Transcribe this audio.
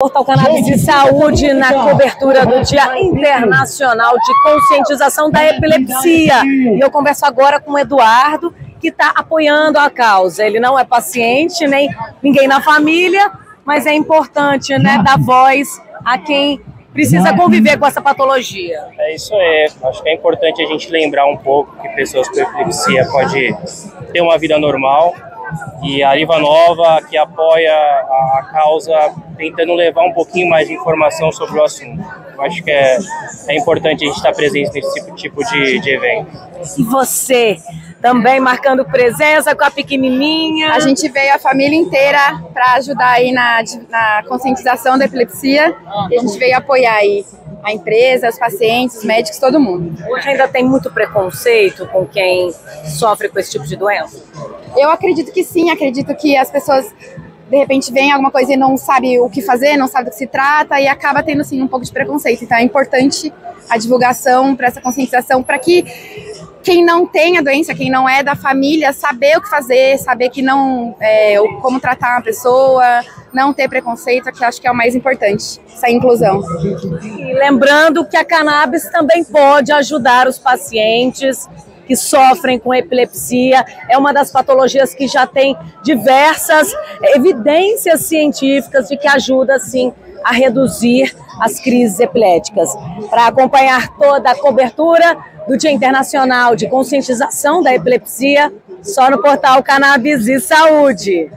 Portal Cannabis de Saúde na cobertura do Dia Internacional de Conscientização da Epilepsia. E eu converso agora com o Eduardo, que está apoiando a causa. Ele não é paciente, nem ninguém na família, mas é importante né, dar voz a quem precisa conviver com essa patologia. É isso aí. Acho que é importante a gente lembrar um pouco que pessoas com epilepsia podem ter uma vida normal, e a Riva Nova que apoia a, a, causa tentando levar um pouquinho mais de informação sobre o assunto. Eu acho que é, é importante a gente estar presente nesse tipo, tipo de, de evento. E você também marcando presença com a pequenininha? A gente veio a família inteira para ajudar aí na, na conscientização da epilepsia e a gente veio apoiar aí a empresa, os pacientes, os médicos, todo mundo. Hoje ainda tem muito preconceito com quem sofre com esse tipo de doença? Eu acredito que sim, acredito que as pessoas de repente vem alguma coisa e não sabe o que fazer, não sabe do que se trata e acaba tendo sim um pouco de preconceito. Então é importante a divulgação para essa conscientização para que quem não tem a doença, quem não é da família, saber o que fazer, saber que não é, como tratar uma pessoa, não ter preconceito, que acho que é o mais importante, essa inclusão. E lembrando que a cannabis também pode ajudar os pacientes que sofrem com epilepsia. É uma das patologias que já tem diversas evidências científicas de que ajuda, sim, a reduzir as crises epiléticas. Para acompanhar toda a cobertura do Dia Internacional de Conscientização da Epilepsia, só no portal Cannabis e Saúde.